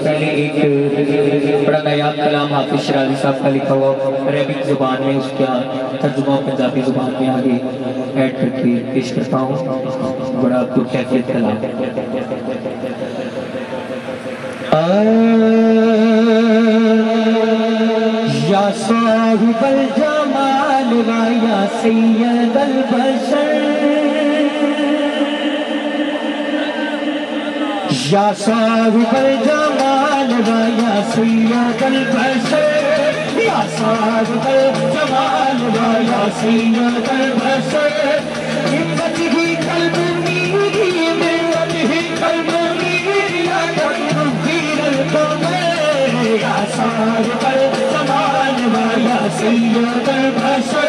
पहले एक, बड़ा साहब का लिखा हुआ अरेबिक ज़ुबान में, उसका तर्जुमा पंजाबी ज़ुबान में आगे ऐड करके पेश करता हूँ। बड़ा कैफियत या साहिबल जमाल व या सैयदल बशर हिम्मत ही कल्ब मीरी मिल्लत ही कल्ब मीरी या तकबीर कमर या साहिबल जमाल व या सैयदल बशर या साहिबल जमाल व या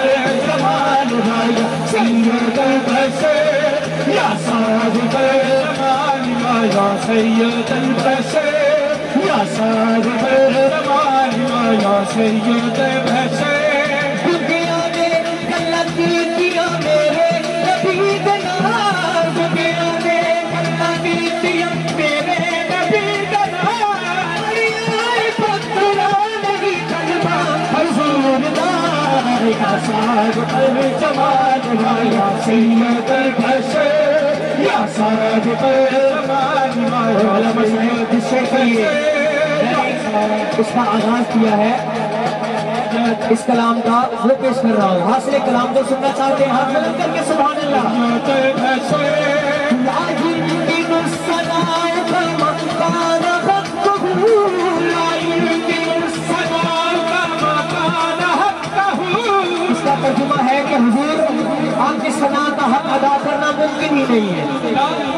गलत किया मेरे नबी के नाम अरे पत्थरा नहीं कलमा हुजूर दा या साहिबल जमाल व या सैयदल बशर या उसका आगाज़ किया है इस कलाम का वो पेश कर रहा हूँ हासिल कलाम को सुनना चाहते हैं हाथ बुलंद करके अल्लाह इसका तर्जुमा है कि हुजूर आपकी सना का हक अदा करना मुमकिन ही नहीं है।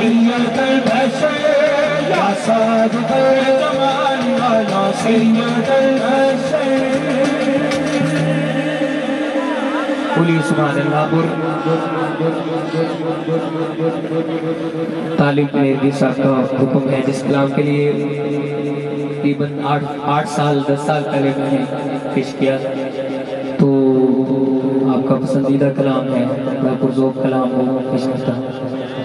सैयद बशर या साहब का हुक्म है जिस कलाम के लिए तकरीबन आठ आठ साल दस साल पहले मैंने पेश किया तो आपका पसंदीदा कलाम है मैं पुरजोब कलाम हो पेश करता हूँ।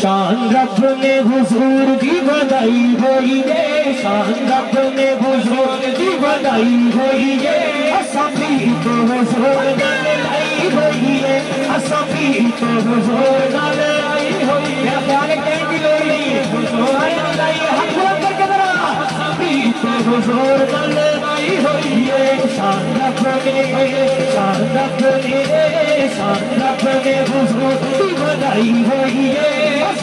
शान रब ने हुजूर की बधाई होई गे, शान रब ने हुजूर की बधाई होई गे। असा भी तो हुजूर नाल लाई होई है असा भी तो हुजूर नाल लाई होई ख्याल है कहने की लोड़ नहीं है हुजूर नाल लाई हाथ बुलंद करके जरा। असा भी तो हुजूर नाल लाई होई है शान रब ने शान रब ने शान रब ने हुजूर की बधाई होई है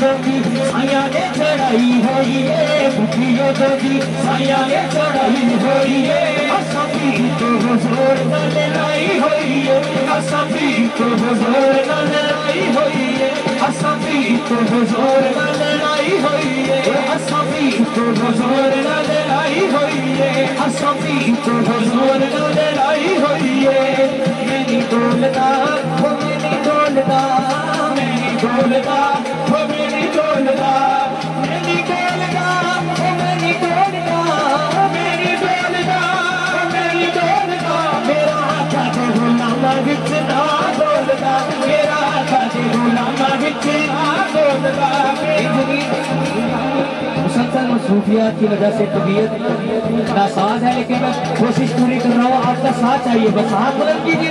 दुखियो नबी साया ने चढ़ाई होई है दुखियो नबी साया ने चढ़ाई होई है सभी तो हुजूर नाल लाई होई है सभी तो हुजूर नाल लाई होई है असा भी तो हुजूर मुसलसल मसरूफियात की वजह से तबीयत नासाज है, लेकिन मैं कोशिश पूरी कर रहा हूँ, आपका साथ चाहिए, बस हाथ बुलंद कीजिए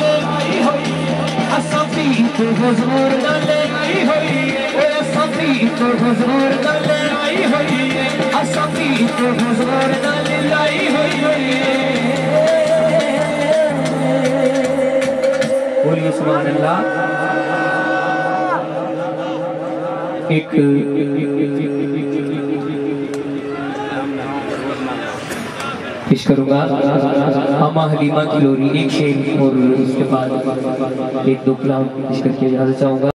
असफी तो हुजूर का हुई है असफी तो हुजूर का हुई है असफी तो हुजूर का हुई है बोलिए सुभान अल्लाह एक पेश करूँगा। अमा हलीमा की लोरी एक शेर और उसके बाद एक दो कलाम पेश करके इजाज़त चाहूँगा।